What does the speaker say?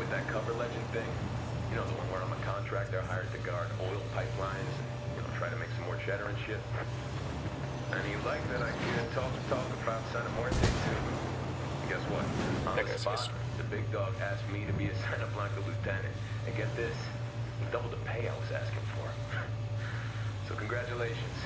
with that cover legend thing? You know, the one where I'm a contractor hired to guard oil pipelines and, you know, try to make some more cheddar and shit? And you like that I can talk talk about Santa Muerte too? Guess what? On That the spot, the big dog asked me to be a Santa Blanca lieutenant. And get this, he doubled the pay I was asking for. so congratulations.